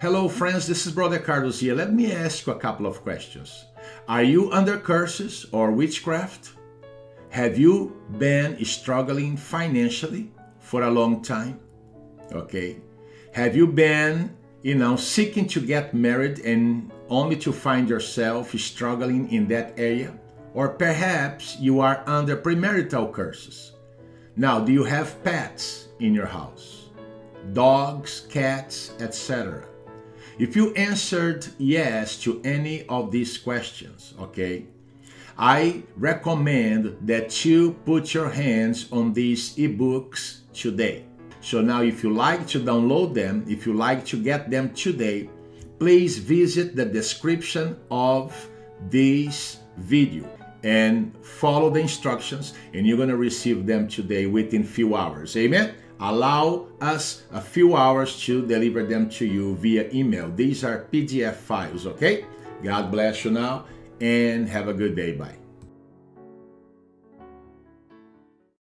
Hello, friends. This is Brother Carlos here. Let me ask you a couple of questions. Are you under curses or witchcraft? Have you been struggling financially for a long time? Okay. Have you been, you know, seeking to get married and only to find yourself struggling in that area? Or perhaps you are under premarital curses. Now, do you have pets in your house? Dogs, cats, etc. If you answered yes to any of these questions, okay, I recommend that you put your hands on these ebooks today. So now if you like to download them, if you like to get them today, please visit the description of this video and follow the instructions and you're going to receive them today within few hours. Amen. Allow us a few hours to deliver them to you via email. These are PDF files, okay? God bless you now and have a good day. Bye.